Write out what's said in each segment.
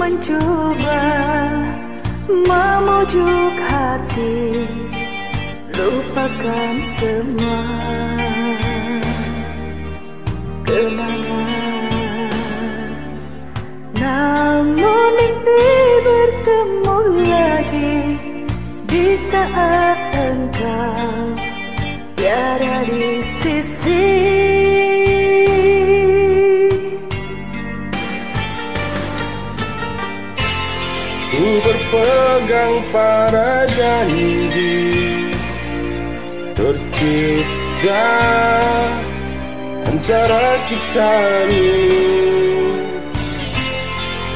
Mencoba Memujuk hati. Lupakan semua Kenangan. Namun mimpi bertemu lagi Di saat engkau Tiada di Ku berpegang pada janji Tercipta antara kita ini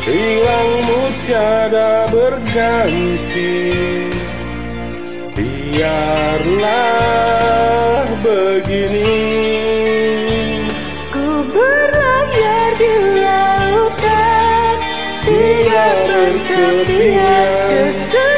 Hilangmu tiada berganti. Biarlah Tidak bertepian Sesekali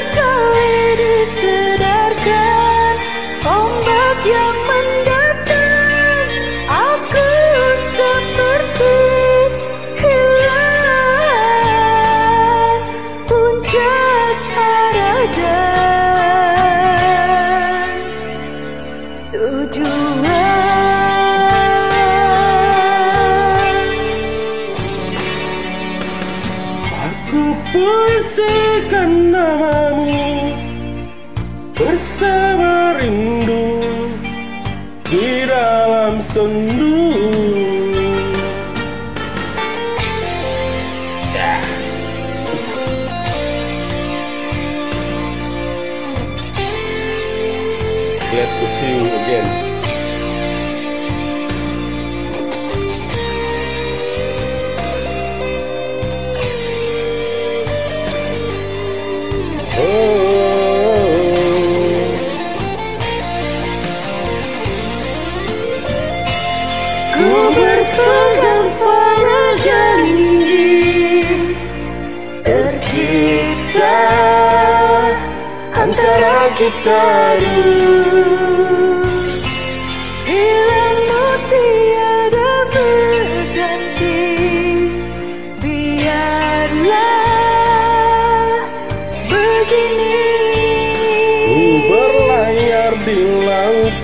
Aku puisikan namamu Bersama rindu Di dalam sendu you again.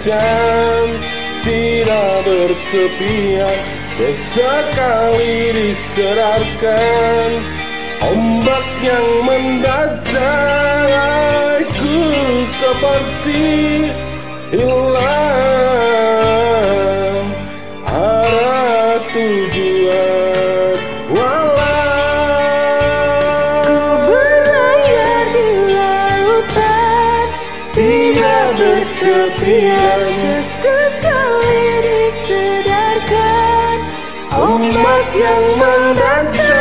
Lautan Tidak bertepian Sesekali disedarkan Ombak yang mendatang Aku seperti hilang Arah tujuan Walau Berlayar di lautan Tidak bertepian Sesekali disedarkan. Ombak yang mendatang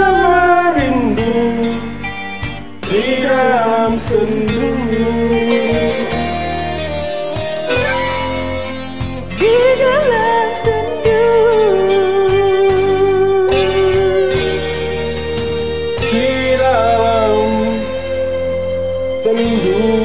Bersama rindu Di dalam sendu. Di dalam sendu. Di dalam sendu